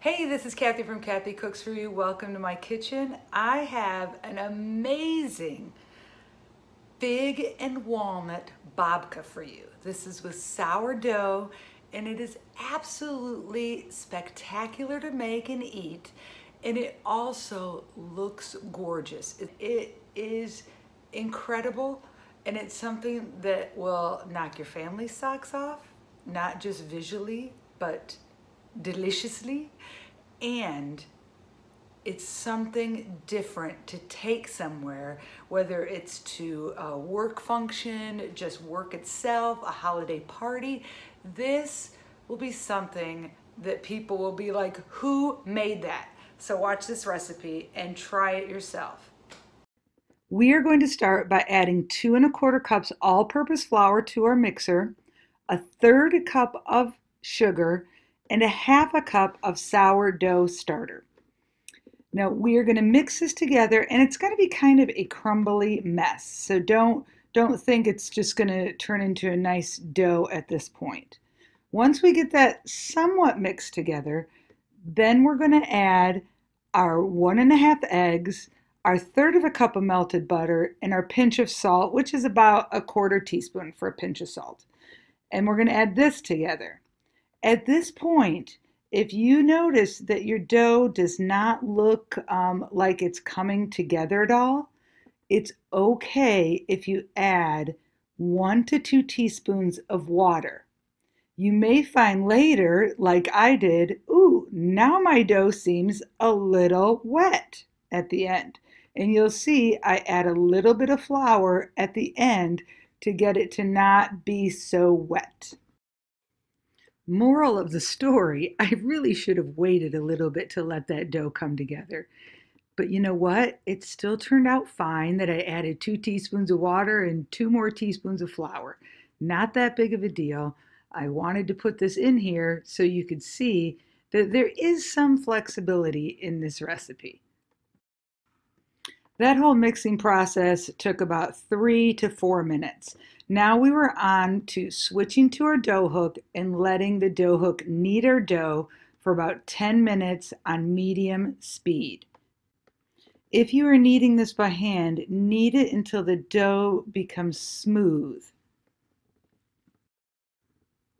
Hey, this is Kathy from Kathy Cooks For You. Welcome to my kitchen. I have an amazing fig and walnut babka for you. This is with sourdough and it is absolutely spectacular to make and eat and it also looks gorgeous. It is incredible and it's something that will knock your family socks off, not just visually, but deliciously. And it's something different to take somewhere, whether it's to a work function, just work itself, a holiday party. This will be something that people will be like, who made that? So watch this recipe and try it yourself. We are going to start by adding two and a quarter cups all-purpose flour to our mixer, a third cup of sugar, and a half a cup of sourdough starter. Now we are going to mix this together and it's going to be kind of a crumbly mess. So don't don't think it's just going to turn into a nice dough at this point. Once we get that somewhat mixed together, then we're going to add our one and a half eggs, our third of a cup of melted butter, and our pinch of salt, which is about a quarter teaspoon for a pinch of salt. And we're going to add this together. At this point, if you notice that your dough does not look um, like it's coming together at all, it's okay if you add one to two teaspoons of water. You may find later, like I did, ooh, now my dough seems a little wet at the end. And you'll see I add a little bit of flour at the end to get it to not be so wet. Moral of the story, I really should have waited a little bit to let that dough come together. But you know what? It still turned out fine that I added two teaspoons of water and two more teaspoons of flour. Not that big of a deal. I wanted to put this in here so you could see that there is some flexibility in this recipe. That whole mixing process took about three to four minutes. Now we were on to switching to our dough hook and letting the dough hook knead our dough for about 10 minutes on medium speed. If you are kneading this by hand, knead it until the dough becomes smooth.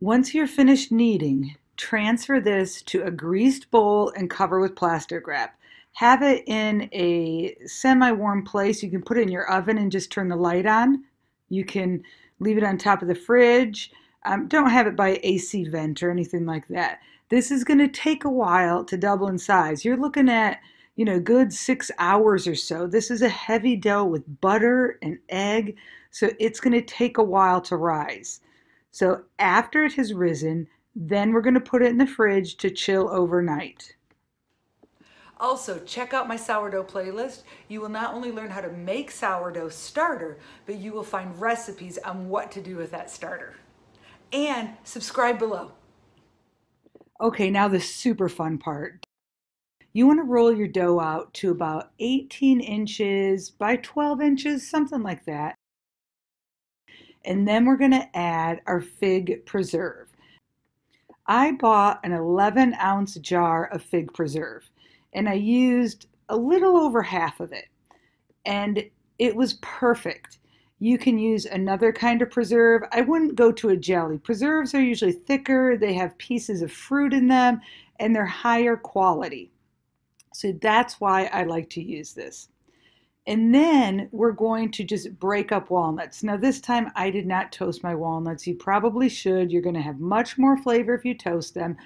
Once you're finished kneading, transfer this to a greased bowl and cover with plastic wrap. Have it in a semi-warm place. You can put it in your oven and just turn the light on you can leave it on top of the fridge. Um, don't have it by AC vent or anything like that. This is going to take a while to double in size. You're looking at, you know, good six hours or so. This is a heavy dough with butter and egg, so it's going to take a while to rise. So after it has risen, then we're going to put it in the fridge to chill overnight. Also, check out my sourdough playlist. You will not only learn how to make sourdough starter, but you will find recipes on what to do with that starter. And subscribe below. Okay, now the super fun part. You want to roll your dough out to about 18 inches by 12 inches, something like that. And then we're going to add our fig preserve. I bought an 11 ounce jar of fig preserve and I used a little over half of it. And it was perfect. You can use another kind of preserve. I wouldn't go to a jelly. Preserves are usually thicker, they have pieces of fruit in them, and they're higher quality. So that's why I like to use this. And then we're going to just break up walnuts. Now this time I did not toast my walnuts. You probably should. You're going to have much more flavor if you toast them.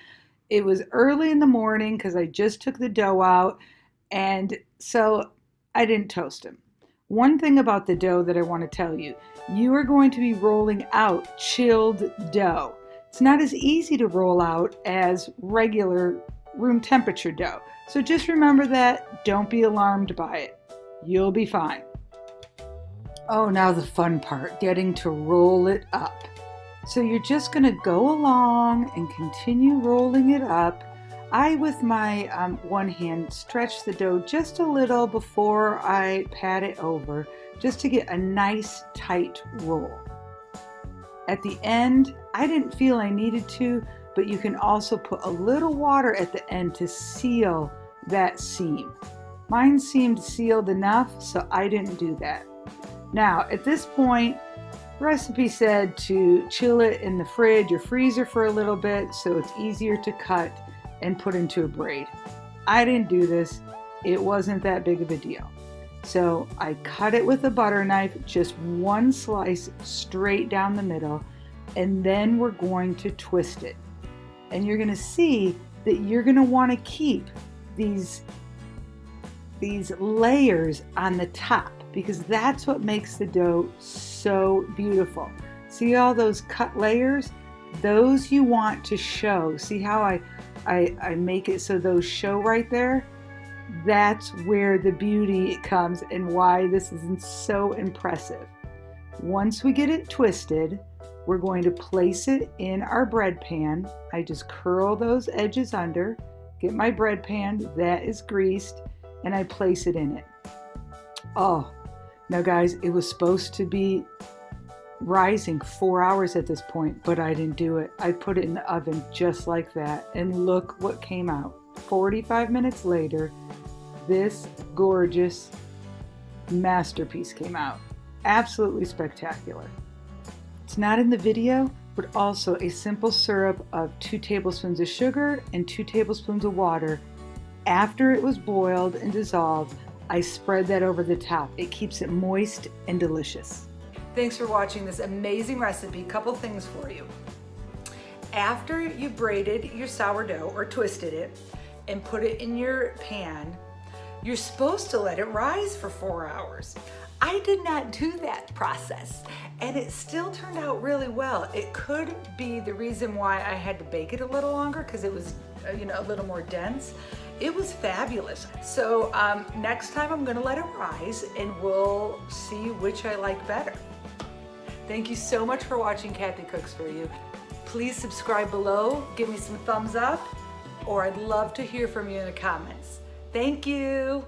It was early in the morning because I just took the dough out, and so I didn't toast them. One thing about the dough that I want to tell you you are going to be rolling out chilled dough. It's not as easy to roll out as regular room temperature dough. So just remember that. Don't be alarmed by it. You'll be fine. Oh, now the fun part getting to roll it up. So you're just going to go along and continue rolling it up. I, with my um, one hand, stretch the dough just a little before I pat it over, just to get a nice tight roll. At the end, I didn't feel I needed to, but you can also put a little water at the end to seal that seam. Mine seemed sealed enough, so I didn't do that. Now, at this point, recipe said to chill it in the fridge or freezer for a little bit so it's easier to cut and put into a braid. I didn't do this. It wasn't that big of a deal. So I cut it with a butter knife, just one slice straight down the middle, and then we're going to twist it. And you're gonna see that you're gonna wanna keep these, these layers on the top because that's what makes the dough so beautiful. See all those cut layers? Those you want to show. See how I, I, I make it so those show right there? That's where the beauty comes and why this is so impressive. Once we get it twisted, we're going to place it in our bread pan. I just curl those edges under, get my bread pan that is greased, and I place it in it. Oh, now guys, it was supposed to be rising four hours at this point, but I didn't do it. I put it in the oven just like that, and look what came out. 45 minutes later, this gorgeous masterpiece came out. Absolutely spectacular. It's not in the video, but also a simple syrup of two tablespoons of sugar and two tablespoons of water. After it was boiled and dissolved, I spread that over the top. It keeps it moist and delicious. Thanks for watching this amazing recipe. Couple things for you. After you braided your sourdough or twisted it and put it in your pan, you're supposed to let it rise for four hours. I did not do that process and it still turned out really well. It could be the reason why I had to bake it a little longer because it was uh, you know, a little more dense. It was fabulous. So um, next time I'm gonna let it rise and we'll see which I like better. Thank you so much for watching Kathy Cooks For You. Please subscribe below, give me some thumbs up, or I'd love to hear from you in the comments. Thank you.